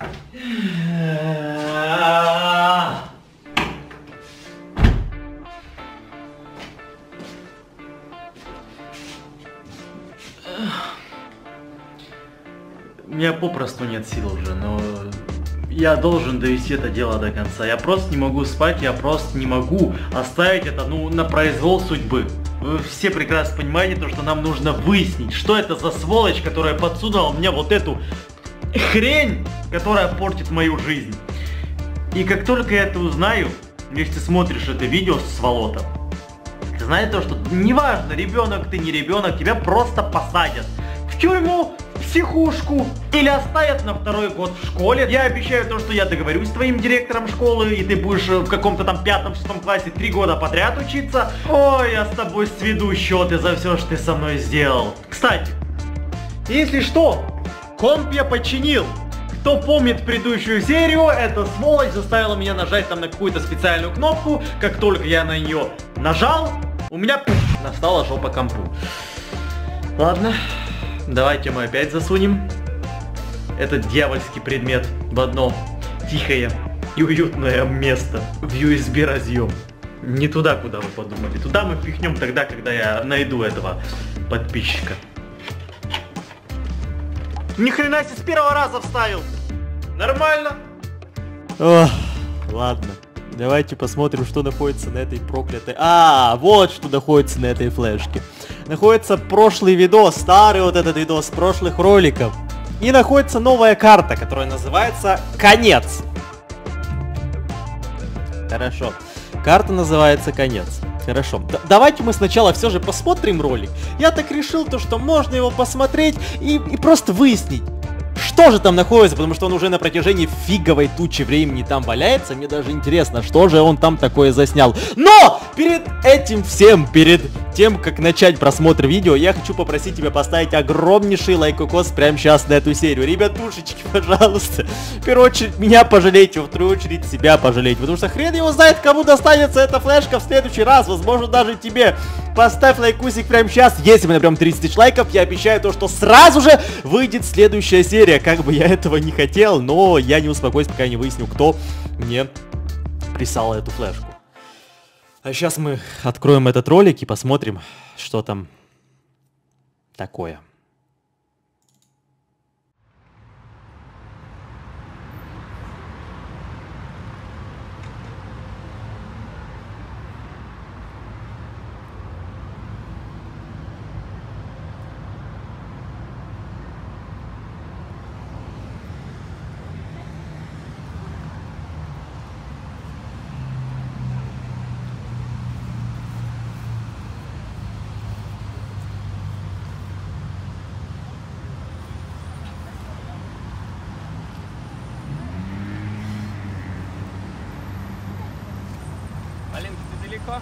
У меня попросту нет сил уже, но я должен довести это дело до конца. Я просто не могу спать, я просто не могу оставить это, ну, на произвол судьбы. Вы все прекрасно понимаете, то, что нам нужно выяснить, что это за сволочь, которая подсунула мне вот эту хрень, которая портит мою жизнь. И как только я это узнаю, если ты смотришь это видео с сволотом, ты знаешь то, что неважно, ребенок ты, не ребенок, тебя просто посадят в тюрьму, в психушку или оставят на второй год в школе. Я обещаю то, что я договорюсь с твоим директором школы, и ты будешь в каком-то там пятом-шестом классе три года подряд учиться. Ой, я с тобой сведу счеты за все, что ты со мной сделал. Кстати, если что, комп я починил. Кто помнит предыдущую серию, эта сволочь заставила меня нажать там на какую-то специальную кнопку. Как только я на нее нажал, у меня настала жопа компу. Ладно, давайте мы опять засунем этот дьявольский предмет в одно тихое и уютное место в USB разъем. Не туда, куда вы подумали. Туда мы впихнем тогда, когда я найду этого подписчика. Ни хрена себе с первого раза вставил. Нормально. Ох, ладно. Давайте посмотрим, что находится на этой проклятой... А, вот что находится на этой флешке. Находится прошлый видос, старый вот этот видос прошлых роликов. И находится новая карта, которая называется «Конец». Хорошо. Карта называется «Конец». Хорошо. Д давайте мы сначала все же посмотрим ролик. Я так решил, то, что можно его посмотреть и, и просто выяснить, что же там находится, потому что он уже на протяжении фиговой тучи времени там валяется. Мне даже интересно, что же он там такое заснял. Но перед этим всем, перед тем, как начать просмотр видео, я хочу попросить тебя поставить огромнейший лайкокос прямо сейчас на эту серию. Ребятушечки, пожалуйста, в первую очередь меня пожалейте, во вторую очередь себя пожалейте, потому что хрен его знает, кому достанется эта флешка в следующий раз, возможно даже тебе. Поставь лайкусик прямо сейчас, если мы наберем 30 тысяч лайков, я обещаю то, что сразу же выйдет следующая серия, как бы я этого не хотел, но я не успокоюсь, пока не выясню, кто мне прислал эту флешку. А сейчас мы откроем этот ролик и посмотрим, что там такое. 哥。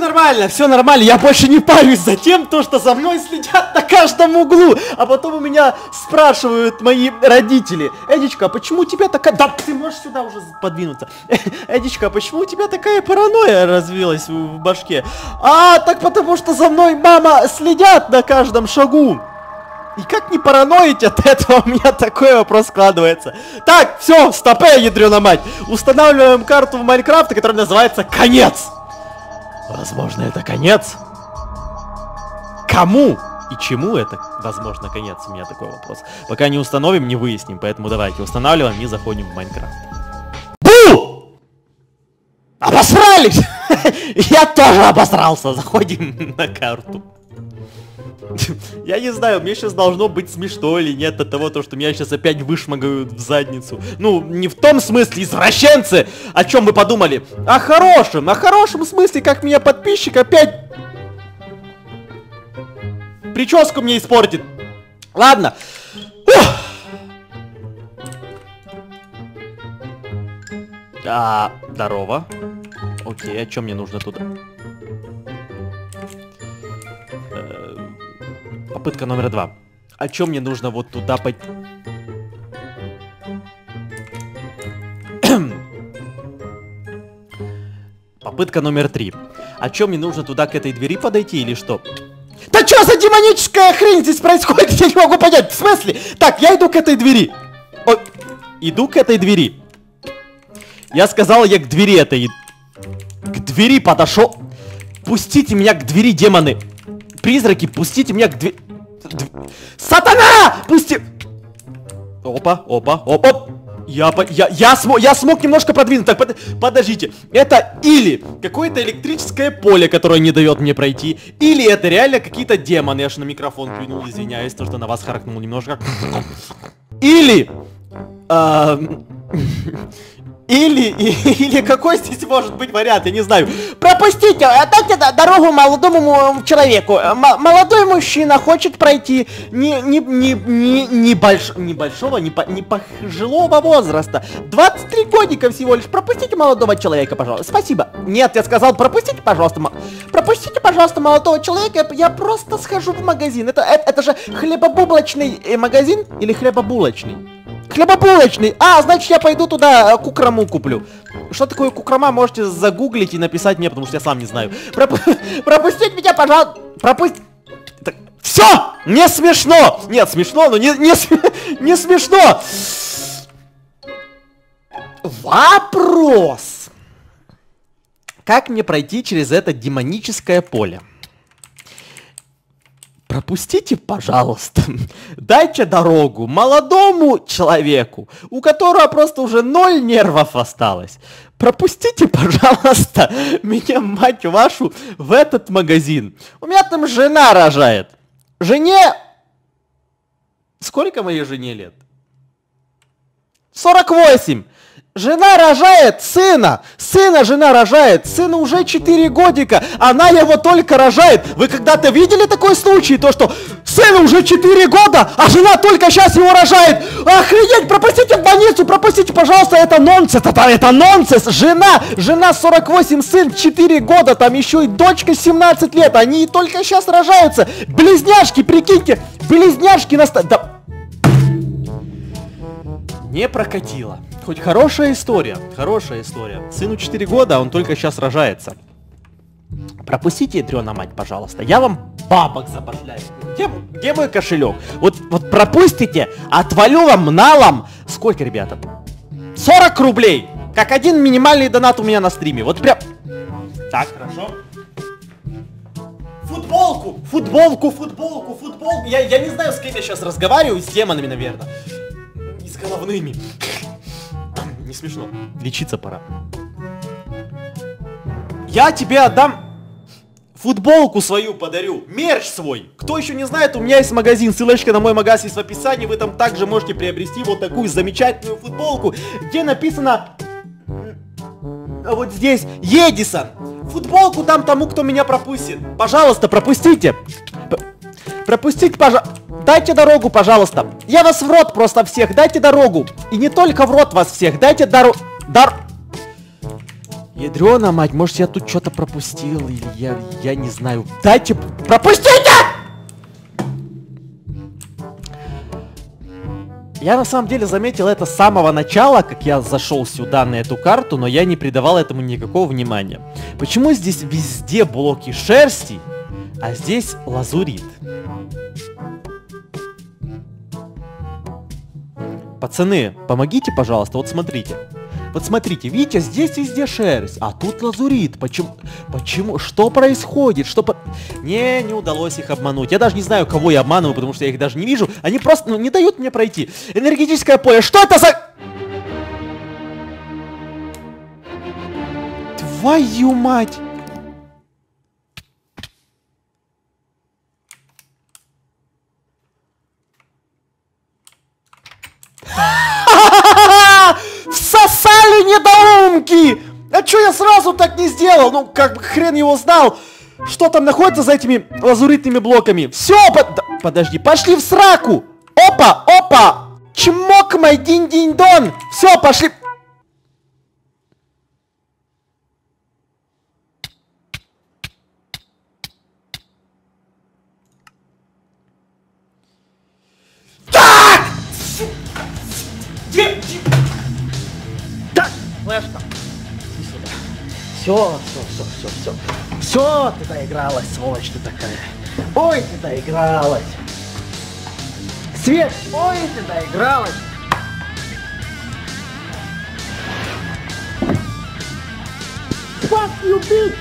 Нормально, все нормально, я больше не парюсь за тем, то, что за мной следят на каждом углу, а потом у меня спрашивают мои родители, Эдичка, а почему у тебя такая... Да ты можешь сюда уже подвинуться. Эдичка, а почему у тебя такая паранойя развилась в башке? А, так потому что за мной, мама, следят на каждом шагу. И как не параноить от этого, у меня такой вопрос складывается. Так, все, стопе, ядрена мать. Устанавливаем карту в Майнкрафте, которая называется «Конец». Возможно, это конец. Кому и чему это, возможно, конец? У меня такой вопрос. Пока не установим, не выясним. Поэтому давайте устанавливаем и заходим в Майнкрафт. Бу! Обосрались! Я тоже обосрался. Заходим на карту. Я не знаю, мне сейчас должно быть смешно или нет от того, то, что меня сейчас опять вышмагают в задницу. Ну, не в том смысле, извращенцы, о чем вы подумали, а хорошем, о хорошем смысле, как меня подписчик опять прическу мне испортит. Ладно. Ух. А, здорово. Окей, а что мне нужно туда? Попытка номер два. А чё мне нужно вот туда пойти? Попытка номер три. А чё мне нужно туда к этой двери подойти или что? Да что за демоническая хрень здесь происходит? Я не могу понять. В смысле? Так, я иду к этой двери. Ой, иду к этой двери. Я сказал, я к двери этой. К двери подошел. Пустите меня к двери, демоны. Призраки, пустите меня к двери. Сатана! Пусти... Опа, опа, оп, оп. Я, по- я, я, смог, я смог немножко продвинуть. Так, под- подождите. Это или какое-то электрическое поле, которое не дает мне пройти, или это реально какие-то демоны. Я аж на микрофон плюнул, извиняюсь, то, что на вас харкнул немножко. Или... ам, Или, или какой здесь может быть вариант, я не знаю. Пропустите, отдайте д- дорогу молодому м, человеку. Э, м- молодой мужчина хочет пройти. Не, не, не, не, не, больш, небольшого, не, по, не пожилого возраста. 23 годика всего лишь. Пропустите молодого человека, пожалуйста. Спасибо. Нет, я сказал, пропустите, пожалуйста. Пропустите, пожалуйста, молодого человека. Я просто схожу в магазин. Это, это, это же хлебобублочный э, магазин Или хлебобулочный. Хлебобулочный. А, значит, я пойду туда э, кукрому куплю. Что такое кукрома, можете загуглить и написать мне, потому что я сам не знаю. Проп- Пропустите меня, пожалуйста. Пропусть... Все! Не смешно! Нет, смешно, но не, не, не смешно! Вопрос! Как мне пройти через это демоническое поле? Пропустите, пожалуйста, дайте дорогу молодому человеку, у которого просто уже ноль нервов осталось. Пропустите, пожалуйста, меня, мать вашу, в этот магазин. У меня там жена рожает. Жене... Сколько моей жене лет? 48. Жена рожает сына. Сына жена рожает. Сыну уже 4 годика. Она его только рожает. Вы когда-то видели такой случай? То, что сыну уже 4 года, а жена только сейчас его рожает. Охренеть, пропустите в больницу, пропустите, пожалуйста, это нонсенс. Это, это нонсенс. Жена, жена 48, сын 4 года, там еще и дочка 17 лет. Они только сейчас рожаются. Близняшки, прикиньте, близняшки наста... Да, не прокатило. Хоть хорошая история, хорошая история. Сыну 4 года, а он только сейчас рожается. Пропустите, ядрёна мать, пожалуйста. Я вам бабок забашляю. Где, где мой кошелек? Вот, вот пропустите, отвалю вам налом. Сколько, ребята? 40 рублей! Как один минимальный донат у меня на стриме. Вот прям... Так, хорошо. Футболку! Футболку, футболку, футболку! Я, я не знаю, с кем я сейчас разговариваю, с демонами, наверное. Головными. Не смешно. Лечиться пора. Я тебе отдам футболку свою подарю, мерч свой. Кто еще не знает, у меня есть магазин, ссылочка на мой магазин есть в описании. Вы там также можете приобрести вот такую замечательную футболку, где написано м, вот здесь Едисон. Футболку там тому, кто меня пропустит. Пожалуйста, пропустите. Пропустите, пожалуйста. Дайте дорогу, пожалуйста. Я вас в рот просто всех, дайте дорогу. И не только в рот вас всех, дайте дорогу. Дар... Ядрена мать, может я тут что-то пропустил, или я, я не знаю. Дайте... Пропустите! Я на самом деле заметил это с самого начала, как я зашел сюда на эту карту, но я не придавал этому никакого внимания. Почему здесь везде блоки шерсти, а здесь лазурит? Пацаны, помогите, пожалуйста, вот смотрите. Вот смотрите, видите, здесь везде шерсть, а тут лазурит. Почему? Почему? Что происходит? Что по... Не, не удалось их обмануть. Я даже не знаю, кого я обманываю, потому что я их даже не вижу. Они просто ну, не дают мне пройти. Энергетическое поле. Что это за... Твою мать! Недоумки! А чё я сразу так не сделал? Ну, как бы хрен его знал, Что там находится за этими лазуритными блоками? Все, подожди, пошли в сраку! Опа, опа! Чмок мой динь-динь-дон! Все, пошли... Все, все, все, все, все. Все, ты доигралась, сволочь ты такая. Ой, ты доигралась. Свет, ой, ты доигралась. Fuck you, bitch!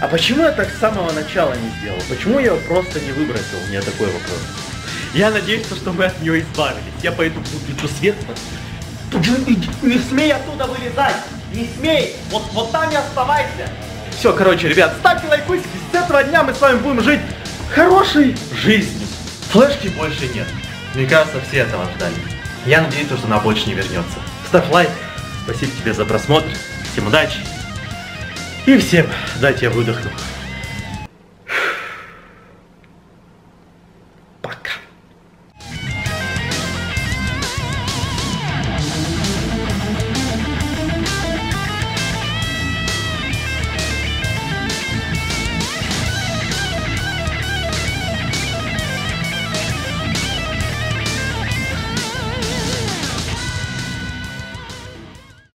А почему я так с самого начала не сделал? Почему я ее просто не выбросил? У меня такой вопрос. Я надеюсь, что мы от нее избавились. Я пойду включу свет. Не смей оттуда вылезать! Не смей! Вот, вот там и оставайся! Все, короче, ребят, ставьте лайкусики. С этого дня мы с вами будем жить хорошей жизнью. Флешки больше нет. Мне кажется, все этого ждали. Я надеюсь, что она больше не вернется. Ставь лайк. Спасибо тебе за просмотр. Всем удачи. И всем дайте я выдохну. Пока.